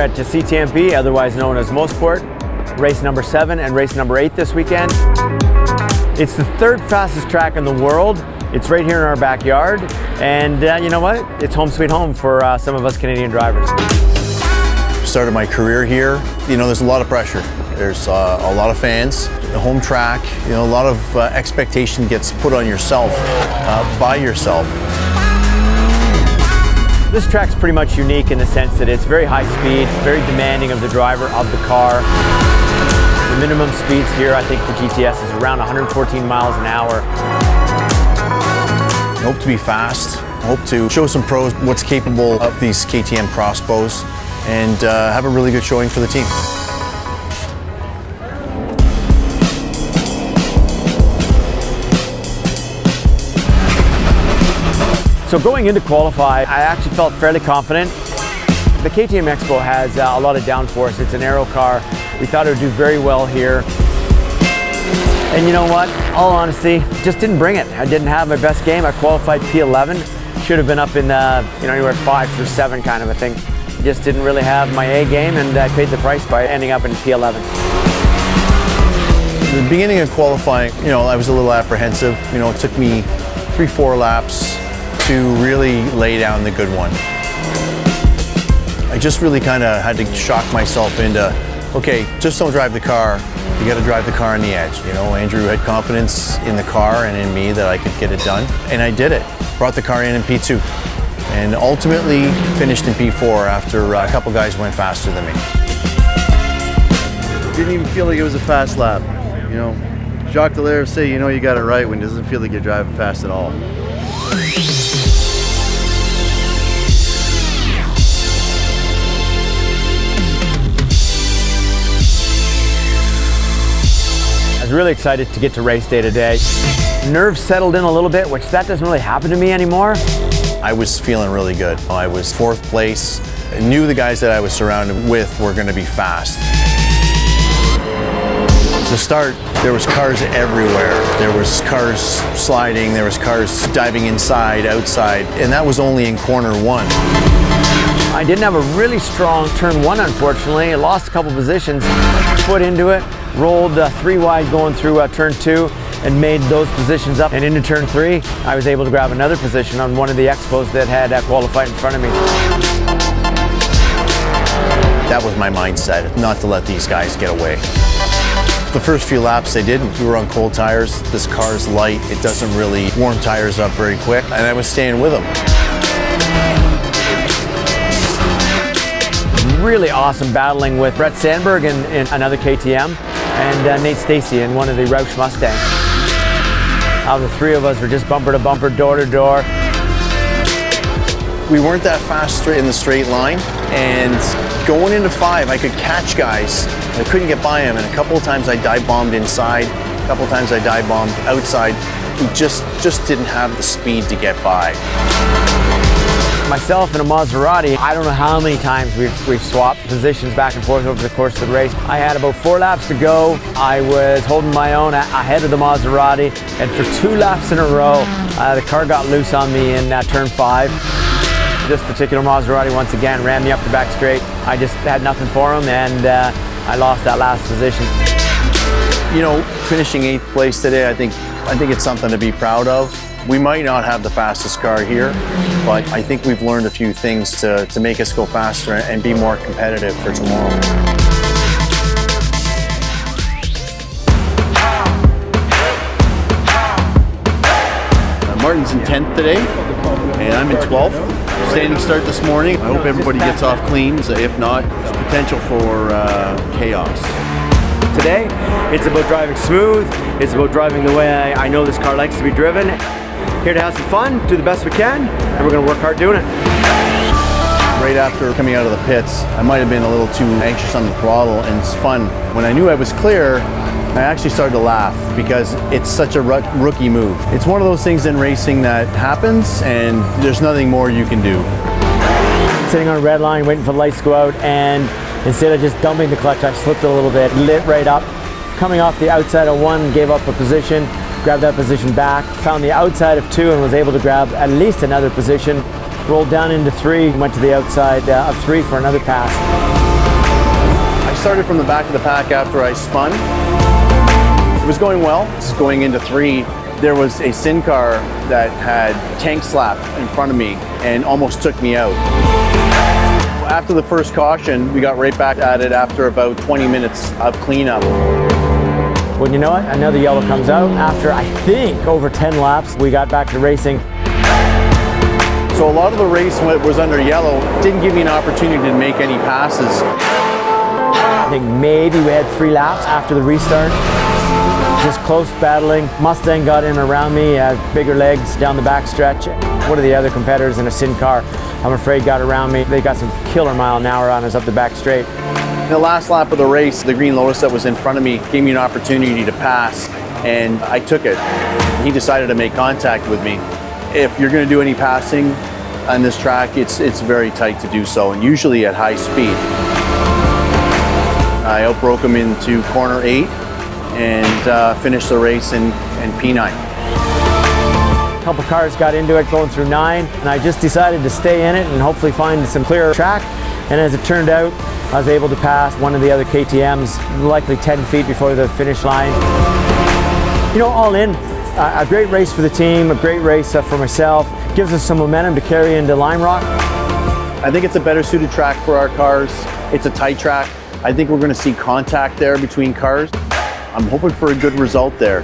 at CTMP, otherwise known as Mosport, race number seven and race number eight this weekend. It's the third fastest track in the world. It's right here in our backyard, and uh, you know what? It's home sweet home for uh, some of us Canadian drivers. Started my career here. You know, there's a lot of pressure. There's uh, a lot of fans, the home track. You know, a lot of uh, expectation gets put on yourself uh, by yourself. This track's pretty much unique in the sense that it's very high speed, very demanding of the driver, of the car. The minimum speeds here, I think, for GTS is around 114 miles an hour. I hope to be fast. I hope to show some pros what's capable of these KTM X-Bows and uh, have a really good showing for the team. So going into qualify, I actually felt fairly confident. The KTM X-Bow has uh, a lot of downforce. It's an aero car. We thought it would do very well here. And you know what? All honesty, just didn't bring it. I didn't have my best game. I qualified P11. Should have been up in the, you know, anywhere five through seven kind of a thing. Just didn't really have my A game and I paid the price by ending up in P11. the beginning of qualifying, you know, I was a little apprehensive. You know, it took me three, four laps to really lay down the good one. I just really kind of had to shock myself into, okay, just don't drive the car. You got to drive the car on the edge. You know, Andrew had confidence in the car and in me that I could get it done, and I did it. Brought the car in in P2, and ultimately finished in P4 after uh, a couple guys went faster than me. Didn't even feel like it was a fast lap. You know, Jacques Dallaire say you know you got it right when it doesn't feel like you're driving fast at all. I was really excited to get to race day today. Nerves settled in a little bit, which that doesn't really happen to me anymore. I was feeling really good. I was fourth place. I knew the guys that I was surrounded with were going to be fast. To start, there was cars everywhere. There was cars sliding, there was cars diving inside, outside, and that was only in corner one. I didn't have a really strong turn one, unfortunately. I lost a couple positions, foot into it, rolled uh, three wide going through uh, turn two, and made those positions up. And into turn three, I was able to grab another position on one of the X-Bows that had uh, qualified in front of me. That was my mindset, not to let these guys get away. The first few laps they didn't. We were on cold tires. This car's light. It doesn't really warm tires up very quick. And I was staying with them. Really awesome battling with Brett Sandberg in another KTM and uh, Nate Stacy in one of the Roush Mustangs. How the three of us were just bumper to bumper, door to door. We weren't that fast in the straight line, and going into five, I could catch guys. I couldn't get by them, and a couple of times I dive bombed inside, a couple of times I dive bombed outside. We just just didn't have the speed to get by. Myself and a Maserati, I don't know how many times we've, we've swapped positions back and forth over the course of the race. I had about four laps to go. I was holding my own ahead of the Maserati, and for two laps in a row, uh, the car got loose on me in uh, turn five. This particular Maserati once again ran me up the back straight. I just had nothing for him, and uh, I lost that last position. You know, finishing eighth place today, I think I think it's something to be proud of. We might not have the fastest car here, but I think we've learned a few things to, to make us go faster and be more competitive for tomorrow. Martin's in 10th today, and I'm in 12th. Standing start this morning. I hope everybody gets off clean. So if not, there's potential for uh, chaos. Today, it's about driving smooth. It's about driving the way I, I know this car likes to be driven. Here to have some fun, do the best we can, and we're gonna work hard doing it. Right after coming out of the pits, I might have been a little too anxious on the throttle and spun. When I knew I was clear, I actually started to laugh because it's such a rookie move. It's one of those things in racing that happens and there's nothing more you can do. Sitting on a red line, waiting for the lights to go out, and instead of just dumping the clutch, I slipped a little bit, lit right up. Coming off the outside of one, gave up a position, grabbed that position back, found the outside of two and was able to grab at least another position, rolled down into three, went to the outside uh, of three for another pass. I started from the back of the pack after I spun. It was going well. Is going into three. There was a Sin car that had tank slap in front of me and almost took me out. After the first caution, we got right back at it after about 20 minutes of cleanup. When you know it, another yellow comes out. After I think over 10 laps, we got back to racing. So a lot of the race was under yellow, didn't give me an opportunity to make any passes. I think maybe we had three laps after the restart. Just close battling. Mustang got in around me, had bigger legs down the back stretch. One of the other competitors in a Sin car, I'm afraid, got around me. They got some killer mile an hour on us up the back straight. The last lap of the race, the Green Lotus that was in front of me gave me an opportunity to pass, and I took it. He decided to make contact with me. If you're going to do any passing on this track, it's, it's very tight to do so, and usually at high speed. I outbroke him into corner eight and uh, finished the race in, in P9. A couple cars got into it going through nine, and I just decided to stay in it and hopefully find some clearer track. And as it turned out, I was able to pass one of the other KTMs, likely 10 feet before the finish line. You know, all in, a great race for the team, a great race uh, for myself. Gives us some momentum to carry into Lime Rock. I think it's a better suited track for our cars. It's a tight track. I think we're going to see contact there between cars. I'm hoping for a good result there.